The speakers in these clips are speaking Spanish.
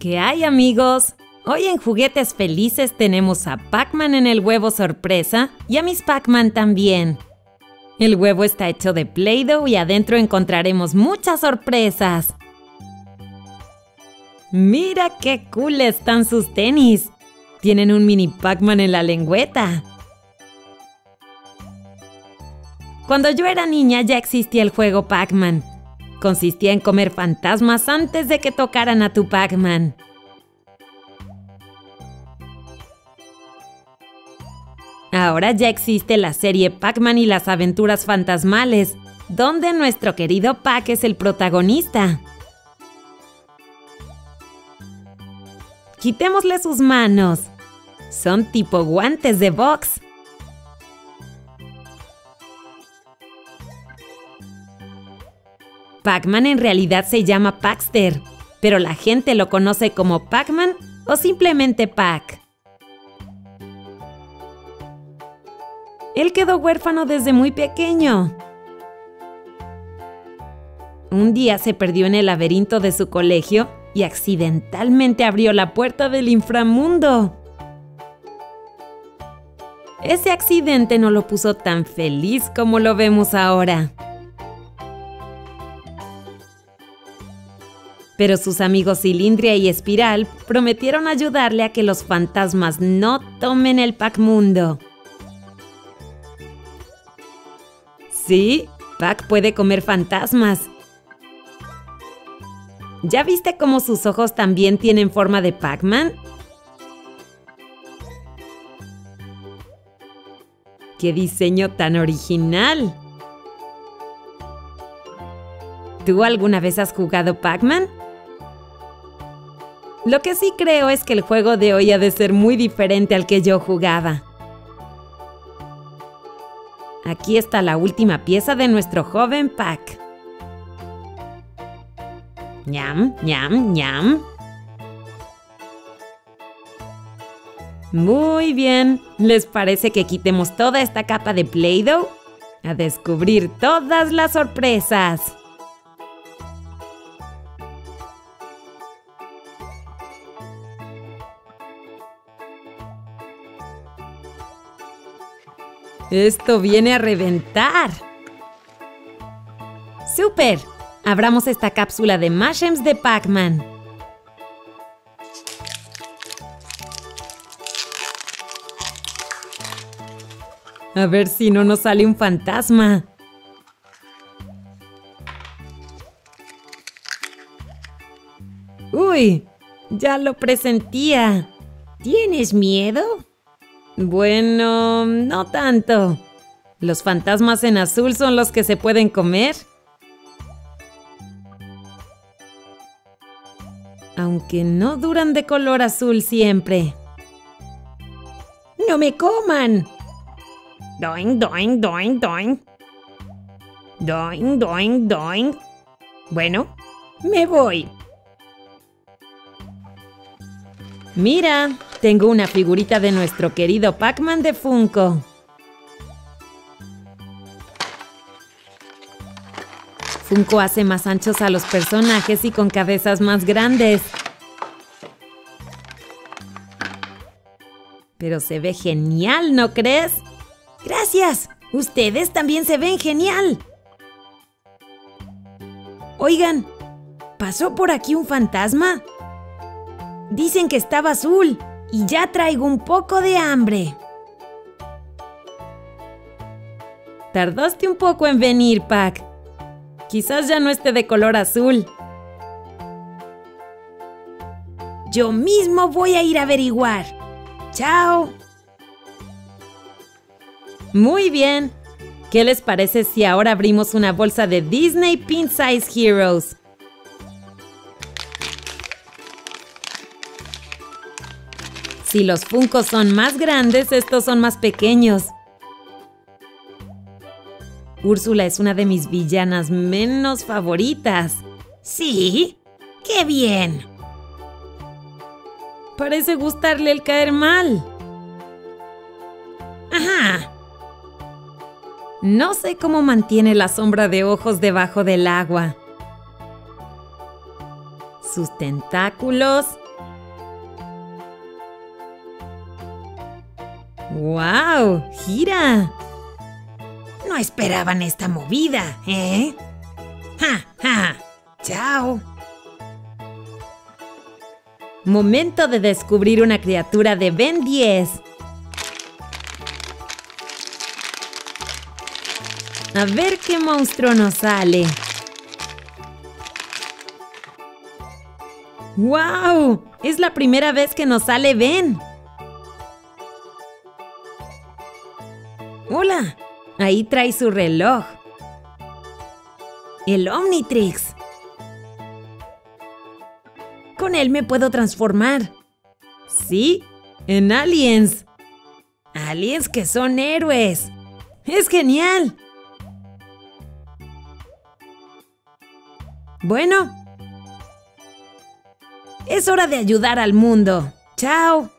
¿Qué hay amigos? Hoy en Juguetes Felices tenemos a Pac-Man en el huevo sorpresa y a Miss Pac-Man también. El huevo está hecho de Play-Doh y adentro encontraremos muchas sorpresas. ¡Mira qué cool están sus tenis! Tienen un mini Pac-Man en la lengüeta. Cuando yo era niña ya existía el juego Pac-Man. Consistía en comer fantasmas antes de que tocaran a tu Pac-Man. Ahora ya existe la serie Pac-Man y las aventuras fantasmales, donde nuestro querido Pac es el protagonista. Quitémosle sus manos. Son tipo guantes de box. Pac-Man en realidad se llama Paxter, pero la gente lo conoce como Pac-Man o simplemente Pac. Él quedó huérfano desde muy pequeño. Un día se perdió en el laberinto de su colegio y accidentalmente abrió la puerta del inframundo. Ese accidente no lo puso tan feliz como lo vemos ahora. Pero sus amigos Cilindria y Espiral prometieron ayudarle a que los fantasmas no tomen el Pac-Mundo. Sí, Pac puede comer fantasmas. ¿Ya viste cómo sus ojos también tienen forma de Pac-Man? ¡Qué diseño tan original! ¿Tú alguna vez has jugado Pac-Man? Lo que sí creo es que el juego de hoy ha de ser muy diferente al que yo jugaba. Aquí está la última pieza de nuestro joven Pac. ñam, ñam, ñam. Muy bien, ¿les parece que quitemos toda esta capa de Play-Doh? A descubrir todas las sorpresas. Esto viene a reventar. ¡Súper! Abramos esta cápsula de Mashems de Pac-Man. A ver si no nos sale un fantasma. ¡Uy! Ya lo presentía. ¿Tienes miedo? Bueno, no tanto. ¿Los fantasmas en azul son los que se pueden comer? Aunque no duran de color azul siempre. ¡No me coman! Doing, doing, doing, doing. Doing, doing, doing. Bueno, me voy. Mira, tengo una figurita de nuestro querido Pac-Man de Funko. Funko hace más anchos a los personajes y con cabezas más grandes. Pero se ve genial, ¿no crees? Gracias. Ustedes también se ven genial. Oigan, ¿pasó por aquí un fantasma? Dicen que estaba azul y ya traigo un poco de hambre. Tardaste un poco en venir, Pac. Quizás ya no esté de color azul. Yo mismo voy a ir a averiguar. ¡Chao! Muy bien. ¿Qué les parece si ahora abrimos una bolsa de Disney Pin Size Heroes? Si los Funkos son más grandes, estos son más pequeños. Úrsula es una de mis villanas menos favoritas. ¿Sí? ¡Qué bien! Parece gustarle el caer mal. Ajá. No sé cómo mantiene la sombra de ojos debajo del agua. Sus tentáculos ¡Wow! ¡Gira! No esperaban esta movida, ¿eh? ¡Ja, ja! ¡Chao! Momento de descubrir una criatura de Ben 10. A ver qué monstruo nos sale. ¡Wow! Es la primera vez que nos sale Ben. Ahí trae su reloj. El Omnitrix. Con él me puedo transformar. Sí, en aliens. Aliens que son héroes. Es genial. Bueno. Es hora de ayudar al mundo. Chao.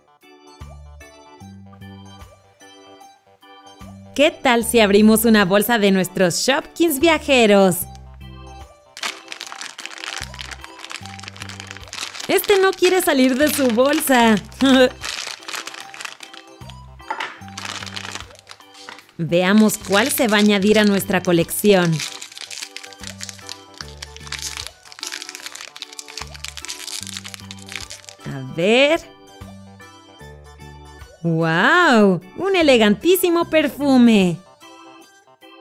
¿Qué tal si abrimos una bolsa de nuestros Shopkins viajeros? Este no quiere salir de su bolsa. Veamos cuál se va a añadir a nuestra colección. A ver. ¡Wow! ¡Un elegantísimo perfume!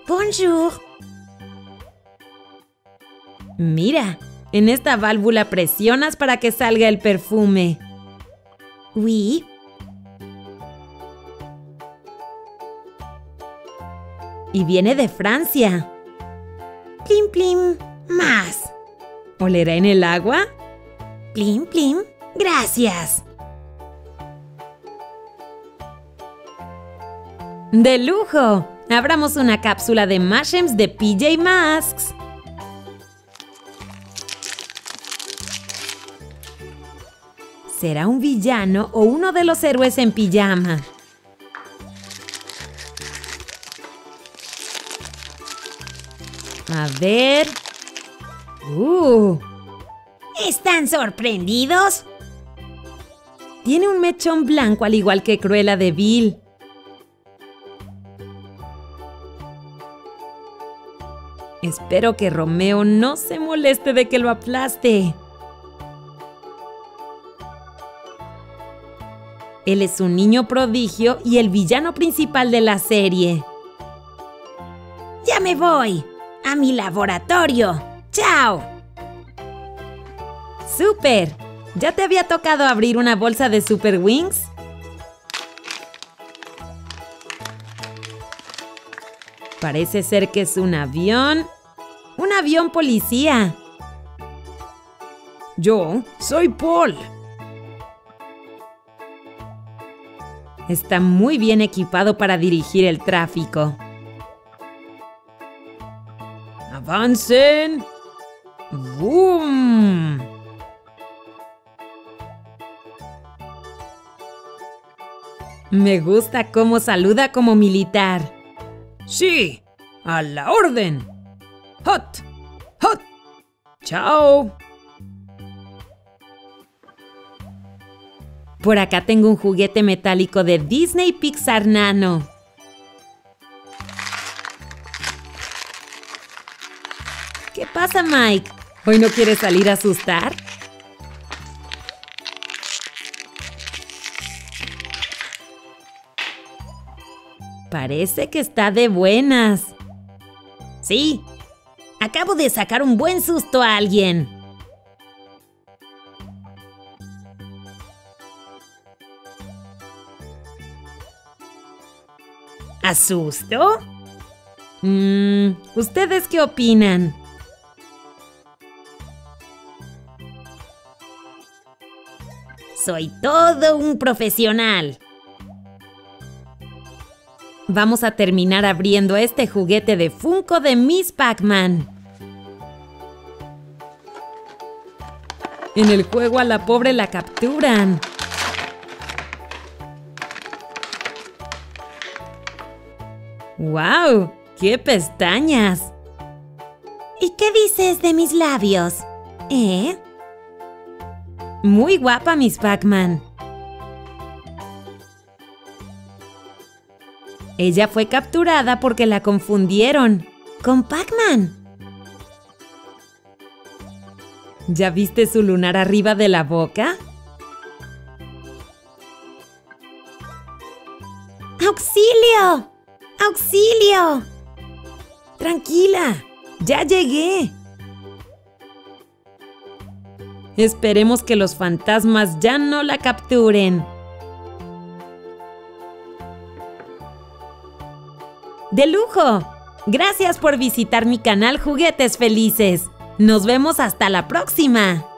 Bonjour. Mira, en esta válvula presionas para que salga el perfume. Oui. Y viene de Francia. Plim plim. Más. ¿Olerá en el agua? Plim plim. Gracias. ¡De lujo! Abramos una cápsula de Mashems de PJ Masks. ¿Será un villano o uno de los héroes en pijama? A ver... ¡Uh! ¿Están sorprendidos? Tiene un mechón blanco al igual que Cruella de Vil. Espero que Romeo no se moleste de que lo aplaste. Él es un niño prodigio y el villano principal de la serie. Ya me voy. A mi laboratorio. ¡Chao! ¡Súper! ¿Ya te había tocado abrir una bolsa de Super Wings? Parece ser que es un avión. Un avión policía. Yo soy Paul. Está muy bien equipado para dirigir el tráfico. ¡Avancen! ¡Boom! Me gusta cómo saluda como militar. Sí, a la orden. Hot, hot. Chao. Por acá tengo un juguete metálico de Disney Pixar Nano. ¿Qué pasa, Mike? ¿Hoy no quieres salir a asustar? Parece que está de buenas. Sí, acabo de sacar un buen susto a alguien. ¿Asusto? Mmm, ¿ustedes qué opinan? Soy todo un profesional. Vamos a terminar abriendo este juguete de Funko de Miss Pac-Man. En el juego a la pobre la capturan. ¡Wow! ¡Qué pestañas! ¿Y qué dices de mis labios? ¿Eh? Muy guapa, Miss Pac-Man. Ella fue capturada porque la confundieron con Pac-Man. ¿Ya viste su lunar arriba de la boca? ¡Auxilio! ¡Auxilio! Tranquila, ya llegué. Esperemos que los fantasmas ya no la capturen. ¡De lujo! Gracias por visitar mi canal Juguetes Felices. Nos vemos hasta la próxima.